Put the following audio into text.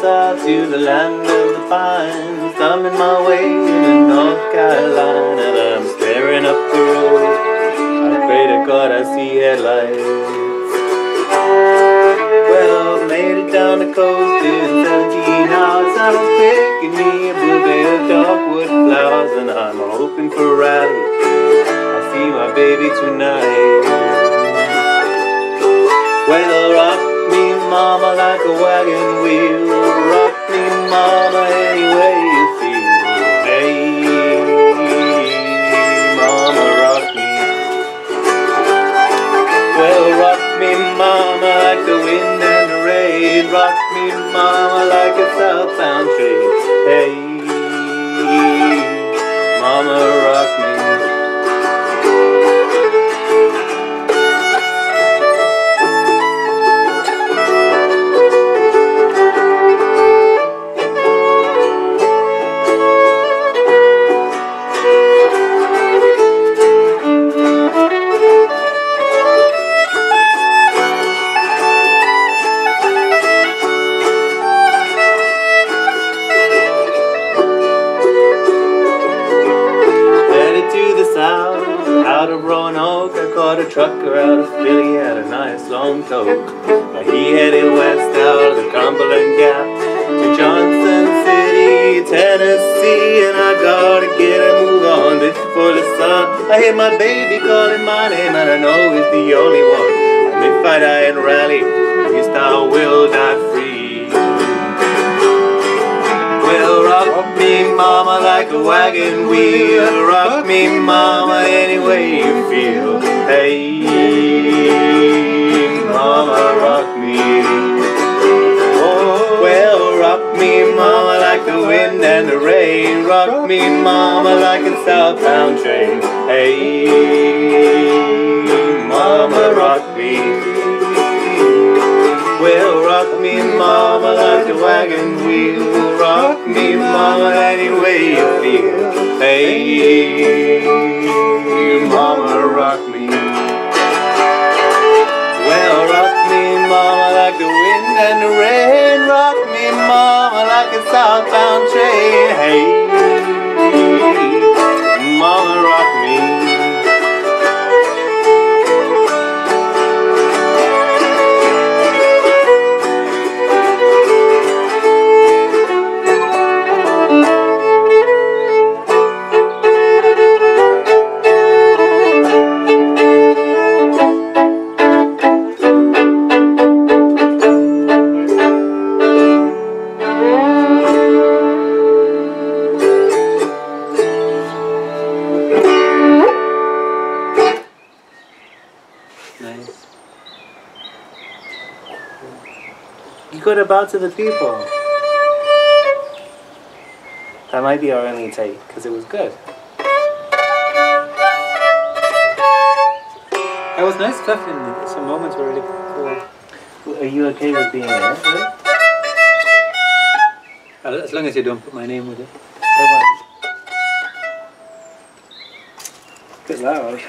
to the land of the pines. Coming my way to North Carolina. And I'm staring up the road. I pray to God I see headlights. Well, made it down the coast in 17 hours. I was picking me a bouquet of dogwood flowers, and I'm hoping for rally. I'll see my baby tonight. Well, rock mama, like a wagon wheel. Rock me, mama, any way you feel. Hey, mama, rock me. Well, rock me, mama, like the wind and the rain. Rock me, mama, like a out of Roanoke. I caught a trucker out of Philly, had a nice long toke. But he headed west out of the Cumberland Gap to Johnson City, Tennessee. And I gotta get a move on before the sun. I hear my baby calling my name, and I know he's the only one. And if I die in rally, at least I will die rock me, mama, like a wagon wheel. Rock me, mama, any way you feel. Hey, mama, rock me. Oh, well, rock me, mama, like the wind and the rain. Rock me, mama, like a southbound train. Hey, mama, rock me. Rock me, mama, like a wagon wheel. Rock me, mama, any way you feel. Hey, You could have bowed to the people. That might be our only take, because it was good. That was nice stuff in some moments were really cool. Are you okay with being in it? really? Uh, as long as you don't put my name with it. What? Loud.